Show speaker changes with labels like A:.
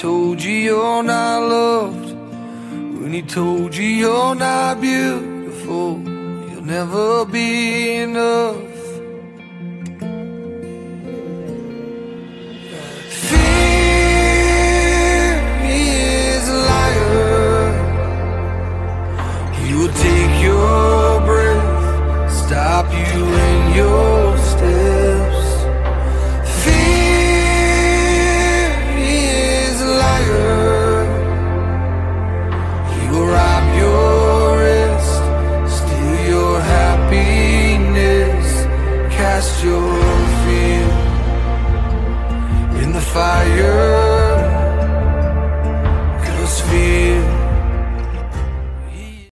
A: told you you're not loved, when he told you you're not beautiful, you'll never be enough. Fear is a liar. He will take your breath, stop you. lost your fear in the fire.